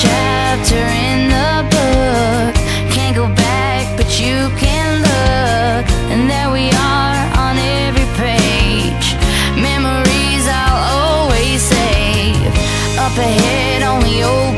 Chapter in the book. Can't go back, but you can look. And there we are on every page. Memories I'll always save. Up ahead, only open